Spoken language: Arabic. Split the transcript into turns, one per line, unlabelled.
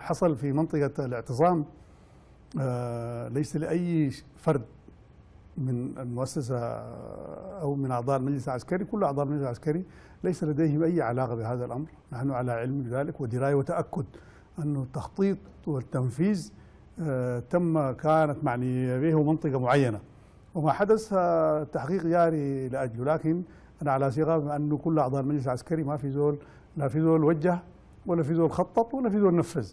حصل في منطقة الاعتصام آه، ليس لأي فرد من المؤسسة أو من أعضاء المجلس العسكري كل أعضاء المجلس العسكري ليس لديهم أي علاقة بهذا الأمر. نحن على علم بذلك ودراية وتأكد أن التخطيط والتنفيذ آه، تم كانت معنية به منطقة معينة. وما حدث آه، تحقيق جاري لأجله لكن أنا على ثقة أنه كل أعضاء المجلس العسكري ما في زول لا في زول وجه ولا في زول خطط ولا في زول نفذ